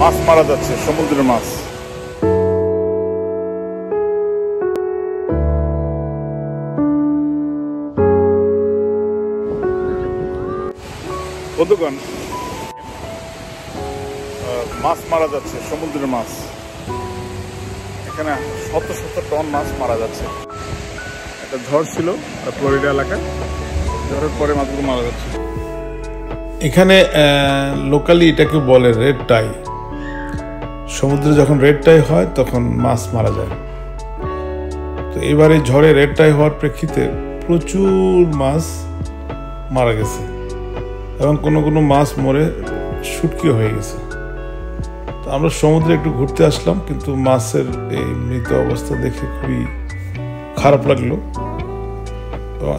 মাছ মারা যাচ্ছে, সমুদ্রের মাছ। বন্ধুগণ মাছ মারা যাচ্ছে, সমুদ্রের মাছ। এখানে শত শত টন মাছ মারা যাচ্ছে। একটা ঝড় ছিল ফ্লোরিডা এলাকা। ঝড়ের পরে মাছগুলো মারা যাচ্ছে। এখানে লোকালি এটাকে বলে রেড টাই সমুদ্রে যখন রেড টাই হয়, তখন মাছ মারা যায়। তো এবারে ঝড়ে রেড টাই হওয়ার প্রেক্ষিতে প্রচুর মাছ মারা গেছে এবং কোনো কোনো মাছ মরে শুটকিও হয়ে গেছে। তো আমরা সমুদ্রে একটু ঘুরতে আসলাম, কিন্তু মাছের এই মৃত অবস্থা দেখে খুবই খারাপ লাগল।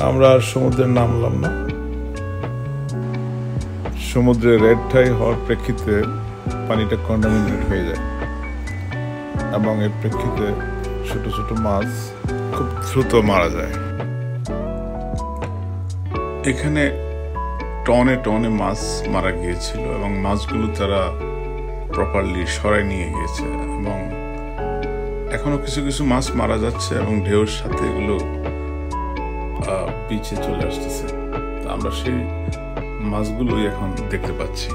আমরা আর সমুদ্রে নামলাম না। সমুদ্রে রেড টাই হওয়ার প্রেক্ষিতে পানিটা কন্টামিনেট হয়ে যায়। এবং এর প্রেক্ষিতে ছোট ছোট মাছ খুব দ্রুত মারা যায়। এখানে টনে টনে মাছ মারা গিয়েছিল এবং মাছগুলো তারা প্রপারলি সরাই নিয়ে গিয়েছে এবং এখনও কিছু কিছু মাছ মারা যাচ্ছে এবং ঢেউর সাথে এগুলো বিচে চলে আসতেছে। আমরা সেই মাছগুলোই এখন দেখতে পাচ্ছি।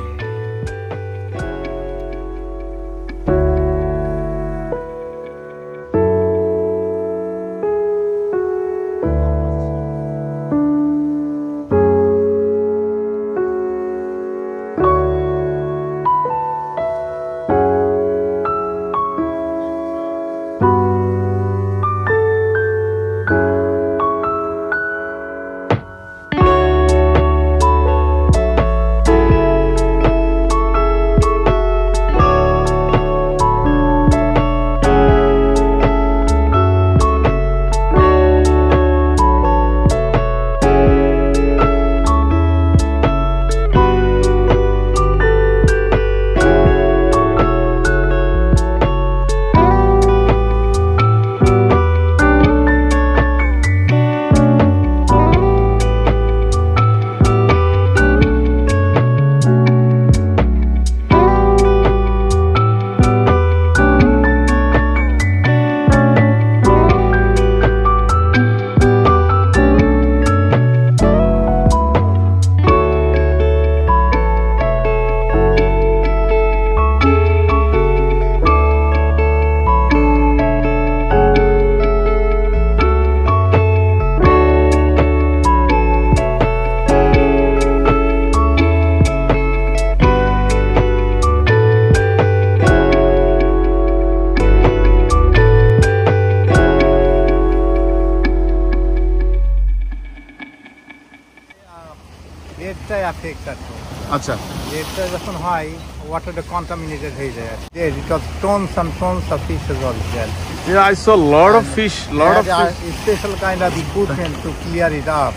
রেডটাই affect আর কি। আচ্ছা রেডটা যখন হয় ওয়াটারটা কন্টামিনেটেড হয়ে যায় There, because tons and tons of fish is all there. Yeah, I saw lot of fish, lot of There are fish. special kind of equipment to clear it up.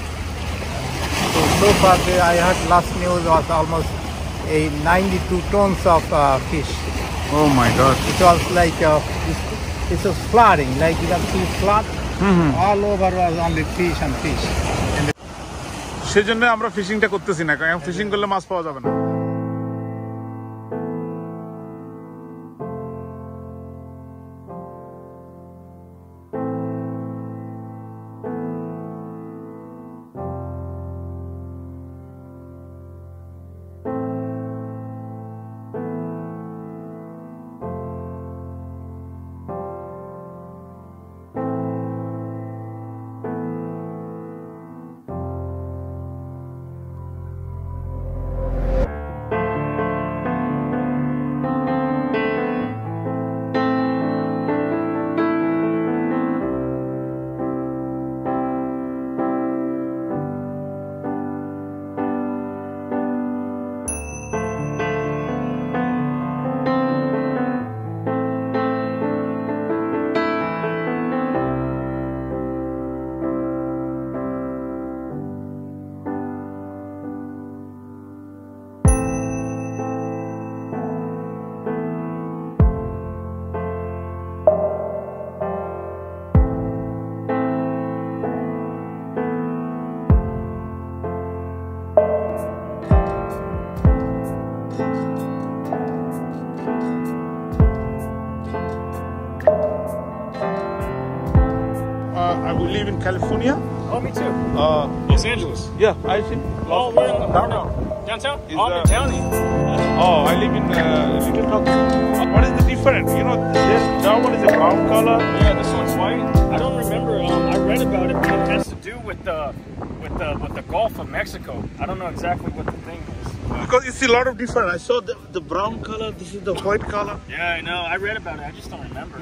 So, so far the- I heard last news was almost a 92 tons of uh, fish. Oh my god. It was like uh, it's, it's a flooding, like you can see flood all over was only fish and fish. সেজন্য আমরা ফিশিংটা করতেছি না কারণ fishing করলে মাছ পাওয়া যাবে না। In California. Oh, me too. Uh, Los Angeles. yeah, I see. Oh, we're in downtown. Downtown? Is, oh, I'm uh, Downey. Oh, I live in uh, Little Tokyo. What is the difference? You know, this that one is a brown color. Yeah, this one's white. I don't remember. Um, I read about it, but it has to do with the with the with the Gulf of Mexico. I don't know exactly what the thing is. Because you see a lot of different. I saw the, the brown color. This is the white color. Yeah, I know. I read about it. I just don't remember.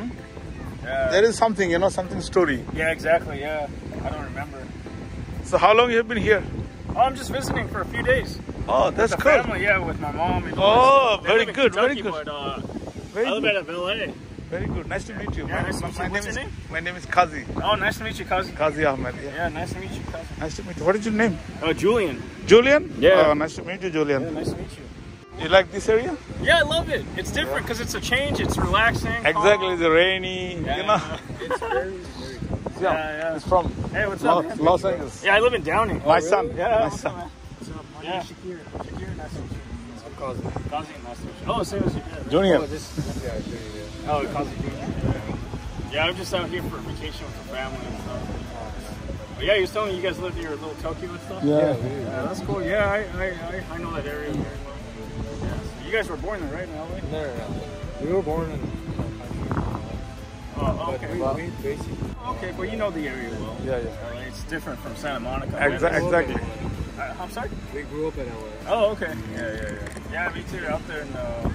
Yeah. There is something, you know, something story. yeah, exactly. Yeah, I don't remember. So how long you have been here? Oh, I'm just visiting for a few days. Oh, that's The cool. family, yeah, with my mom. And Oh, very good, very good. But, uh, Very I live good. out of LA. Very good. Nice to meet you. Yeah, my, nice to my- meet my you. What's name your is, name? My name is Kazi. Oh, nice to meet you, cousin. Kazi Ahmed. Yeah. Yeah, nice to meet you, cousin. Nice to meet you. What is your name? Oh, Julian. Julian? Yeah. Oh, nice to meet you, Julian. Yeah, nice to meet you. You like this area? Yeah, I love it. It's different because it's a change. It's relaxing. Exactly. calm. The rainy, Yeah, you know. It's very, very Yeah, Yeah, yeah. It's from Hey, what's up? Los, man? Los Angeles. Yeah, I live in Downey. My son. Oh, yeah, My what's son. up. What's up? My Yeah. name's Shakir. Shakir, nice to meet you. I'm Kazi. Kazi, nice to meet you. Oh, same as you. Yeah. Junior. Oh, oh, Kazi Junior. Yeah, I'm just out here for vacation with the family and stuff. But yeah, you was telling me you guys live near little Tokyo and stuff. Yeah. Yeah, that's cool. Yeah, I, I, I, I know that area very well. Yeah. So you guys were born there, right, in LA? No, no, no. We were born in Oh, okay. but we basically Okay, but you know the area well. Yeah, yeah. LA, it's different from Santa Monica. Exa- exactly. Uh, I'm sorry? we grew up in LA. Oh, okay. Yeah, yeah, yeah. Yeah, me too. Out there in uh,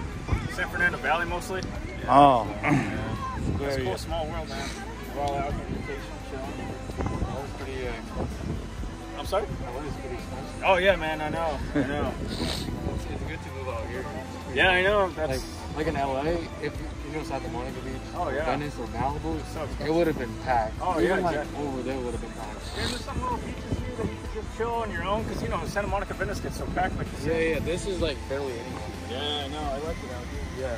San Fernando Valley mostly. Oh. It's Very, cool, small world, man. We're all out here vacation, chilling. LA is pretty uh. I'm sorry? Pretty. Oh, yeah, man, I know. I know. It's, good to move out here. yeah, I know. Like, That's. like in LA, if you know Santa Monica Beach, Oh, yeah. Venice or Malibu, So it would have been packed. Oh, Even yeah, like exactly. over there would have been packed. There's some little beaches here that you can just chill on your own because, you know, Santa Monica Venice gets so packed like you Yeah, yeah. This is like barely anything. Yeah, I know. I like it out here. Yeah.